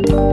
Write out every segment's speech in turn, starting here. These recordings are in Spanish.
Vamos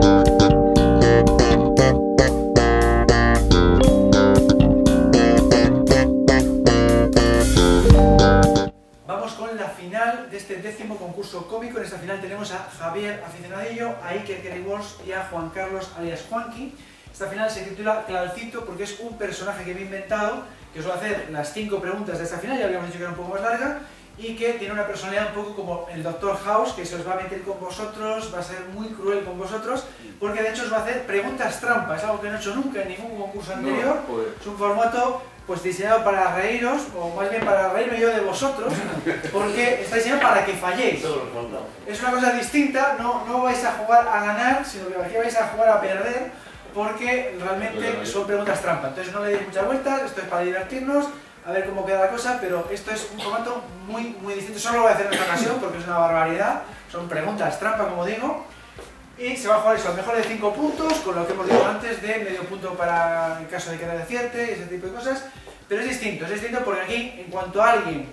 con la final de este décimo concurso cómico. En esta final tenemos a Javier Aficionadillo, a Iker Kerry Wars y a Juan Carlos alias Juanqui. Esta final se titula Clarcito porque es un personaje que me he inventado, que os va a hacer las cinco preguntas de esta final, ya habíamos dicho que era un poco más larga, y que tiene una personalidad un poco como el Dr. House, que se os va a meter con vosotros, va a ser muy cruel con vosotros, porque de hecho os va a hacer preguntas trampas, algo que no he hecho nunca en ningún concurso anterior. Es un formato pues diseñado para reíros, o más bien para reírme yo de vosotros, porque está diseñado para que falléis. Es una cosa distinta, no, no vais a jugar a ganar, sino que aquí vais a jugar a perder, porque realmente son preguntas trampa. Entonces no le deis muchas vueltas, esto es para divertirnos, a ver cómo queda la cosa, pero esto es un formato muy, muy distinto. Solo lo voy a hacer en esta ocasión porque es una barbaridad. Son preguntas trampa, como digo. Y se va a jugar eso, al mejor de 5 puntos, con lo que hemos dicho antes de medio punto para el caso de que no decierte y ese tipo de cosas. Pero es distinto, es distinto porque aquí, en cuanto alguien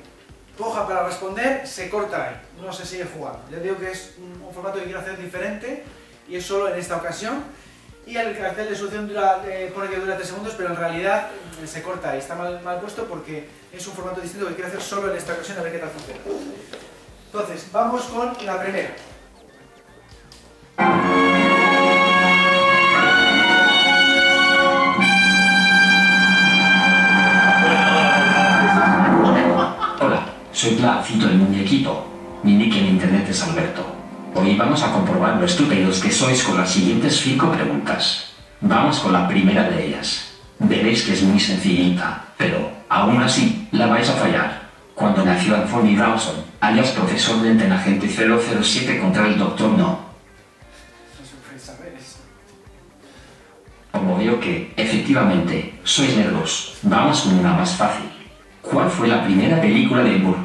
coja para responder, se corta ahí, no se sigue jugando. Ya digo que es un formato que quiero hacer diferente y es solo en esta ocasión. Y el cartel de solución dura, eh, pone que dura 3 segundos, pero en realidad eh, se corta ahí. Está mal, puesto porque es un formato distinto que quiero hacer solo en esta ocasión a ver qué tal funciona. Entonces, vamos con la primera. Hola, soy Placito el muñequito. Mi nick en internet es Alberto. Hoy vamos a comprobar lo estúpidos que sois con las siguientes 5 preguntas. Vamos con la primera de ellas. Veréis que es muy sencillita, pero, aún así, la vais a fallar. Cuando nació Anthony Rawson, alias profesor de Agente 007 contra el Doctor No. Como veo que, efectivamente, sois nerdos, vamos con una más fácil. ¿Cuál fue la primera película de Moore?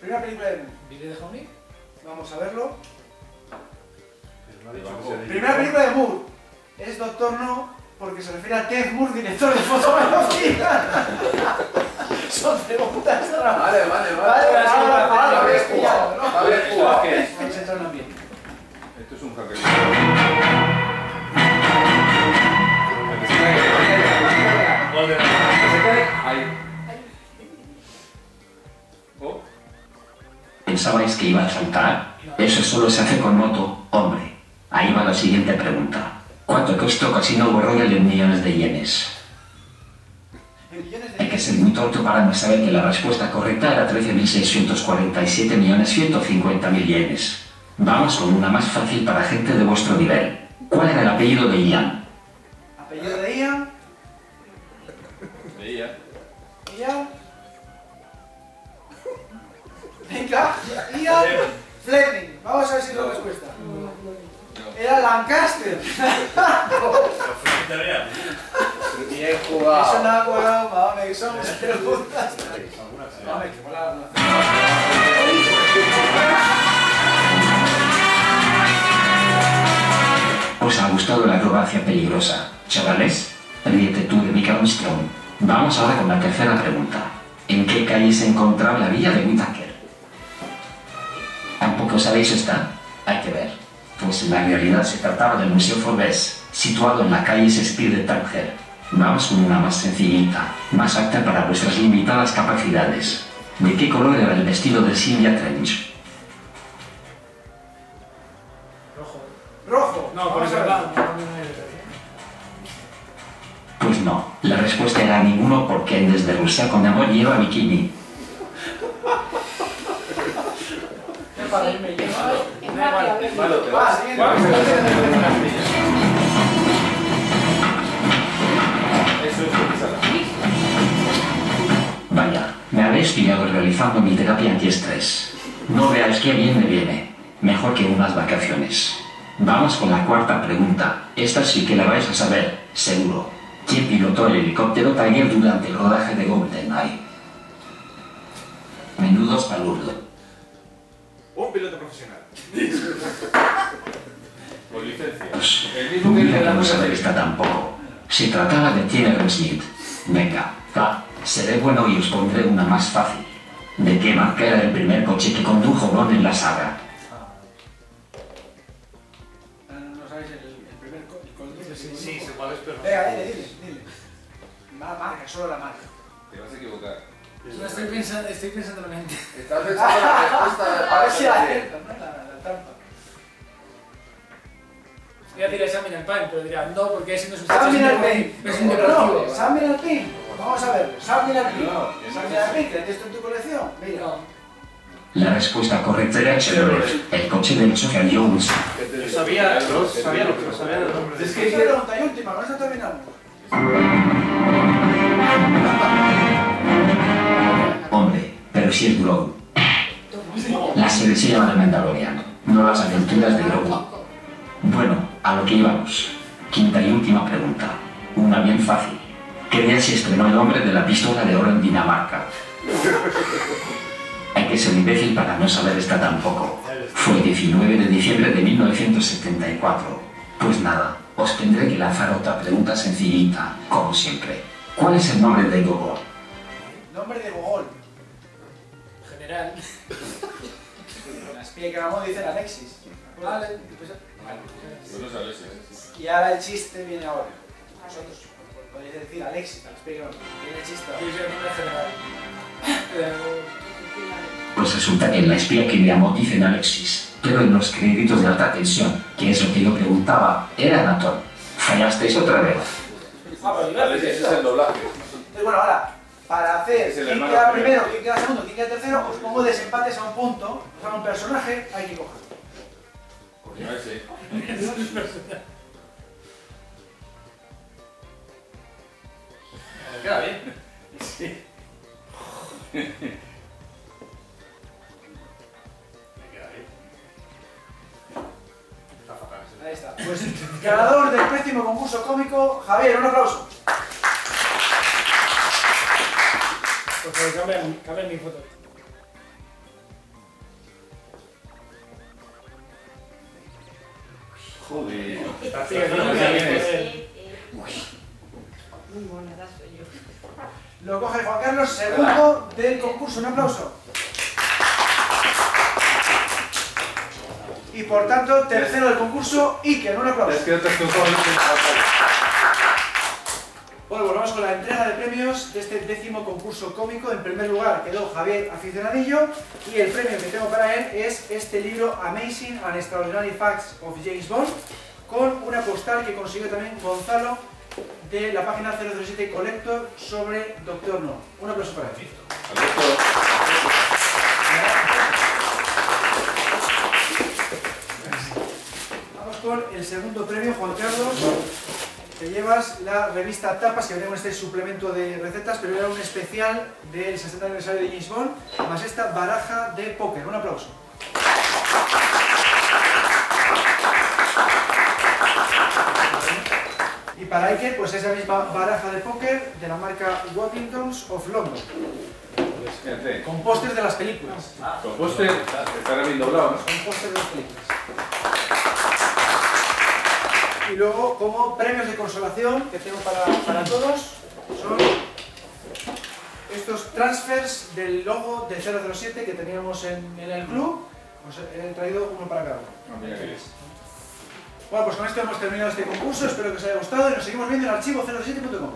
Primera película de Moore. Vamos a verlo. Primera película de Moore. Es Doctor No porque se refiere a Ted Moore, director de fotografía. Son preguntas. Vale, vale, vale. Vale, Ahora sí, ahora, ahora ahora, habéis ahora, jugado, ahora, ¿no? Habéis jugado. ¿Qué es? Vamos a entrar en ambiente. Esto es un hacker. Ahí. ¿Pensabais que iba a saltar? Eso solo se hace con moto, hombre. Ahí va la siguiente pregunta. ¿Cuánto costó Casino Royale en millones de yenes? De Hay que ser muy tonto para no saber que la respuesta correcta era 13.647.150.000 yenes. Vamos con una más fácil para gente de vuestro nivel. ¿Cuál era el apellido de Ian? Apellido de Ian. veía. Ian. Venga, Fleming. Vamos a ver si es la respuesta. Era Lancaster. Bien Eso jugado. no ha colado, mame, que son preguntas. Mame, que mola. ¿Os ha gustado la acrobacia peligrosa? Chavales, ríete tú de Mick Armstrong. Vamos ahora con la tercera pregunta. ¿En qué calle se encontraba la villa de Whittaker? ¿Tampoco sabéis esta? Hay que ver. Pues en la realidad se trataba del Museo Forbes, situado en la calle Shakespeare de Tánger. Vamos con una más sencillita, más apta para vuestras limitadas capacidades. ¿De qué color era el vestido de Sylvia Trench? Rojo. Rojo. No, por eso. Pues no, la respuesta era ninguno porque Desde Rusia con amor lleva bikini. Vaya, me habéis pillado realizando mi terapia antiestrés. No veáis qué bien me viene. Mejor que unas vacaciones. Vamos con la cuarta pregunta. Esta sí que la vais a saber, seguro. ¿Quién pilotó el helicóptero Tiger durante el rodaje de GoldenEye? Menudos palurdo. Un piloto profesional. Con licencia. Pues, El mismo que mira no esta tampoco. Se trataba de Tierra Smith. Venga, va, seré bueno y os pondré una más fácil. ¿De qué marca era el primer coche que condujo Bond en la saga? sabéis el, el primer co- el color Sí, sí, cuál es, pero no Venga, dile, dile, dile. La marca, solo la marca. Te vas a equivocar. No estoy pensando, estoy pensando en la mente. Estás pensando en la respuesta A ver si la ¿no? La, trampa. Voy a decir Examine and Pain, pero dirá, no, porque ese no es un Examine and Pain. Es un No, decorativo. Examine and Pain. Vamos a ver. Examine and Pain. No, Examine and Pain, ¿que tienes esto en tu colección? Mira. No. La respuesta correcta era Chevrolet, el coche del Wilson. Yo Sabía, yo sabía lo que no sabía. Es que es la pregunta y última, con esto terminamos. Hombre, pero si es Grogu. La serie se llama The Mandalorian, no las aventuras de Grogu. Bueno, a lo que íbamos. Quinta y última pregunta. Una bien fácil. ¿Qué día se estrenó el hombre de la pistola de oro en Dinamarca? Hay que ser imbécil para no saber esta tampoco. Fue el 19 de diciembre de 1974. Pues nada, os tendré que lanzar otra pregunta sencillita, como siempre. ¿Cuál es el nombre de Gogo? Nombre de Gogol. General. La espía que Ramón dice Alexis. Vale, pues Tú no sabes eso. Y ahora el chiste viene ahora. Vosotros podéis decir Alexis, la espía que Ramón. Viene el chiste el nombre general. Eh, Pues resulta que en la espía que llamó dicen Alexis, pero en los créditos de alta tensión, que es lo que yo preguntaba, era Nathan. ¿Fallasteis otra vez? Ah, pero Vale, gracias. ese es el doblaje. Entonces, bueno, ahora, para hacer quién queda primero. primero, quién queda segundo, quién queda tercero, os pongo desempates a un punto. Os hago un personaje, hay que cogerlo. Coño, ese. Queda bien. Sí. Me queda bien. Está fatal. sí. Ahí está. Pues ganador del décimo concurso cómico, Javier, un aplauso. Favor, cambien, cambien mi foto. Joder. Muy buena, soy yo. Lo coge Juan Carlos, segundo del concurso, un aplauso. Y por tanto, tercero del concurso, Iker, un aplauso. Es que Bueno, volvamos con la entrega de premios de este décimo concurso cómico. En primer lugar quedó Javier Aficionadillo y el premio que tengo para él es este libro Amazing and Extraordinary Facts of James Bond con una postal que consiguió también Gonzalo de la página 007 Collector sobre Doctor No. Un aplauso para él. Vamos con el segundo premio, Juan Carlos. Te llevas la revista Tapas, que con este suplemento de recetas, pero era un especial del 60 aniversario de James Bond, más esta baraja de póker. Un aplauso. Y para Iker, pues esa misma baraja de póker de la marca Waddingtons of London, Fíjate. con pósters de las películas. Con póster, estará bien doblado, ¿no? Con pósters de las películas. Y luego, como premios de consolación que tengo para, para todos, son estos transfers del logo de 007 que teníamos en, en el club. Os he traído uno para cada uno. Ah. Bueno, pues con esto hemos terminado este concurso. Espero que os haya gustado y nos seguimos viendo en archivo07.com.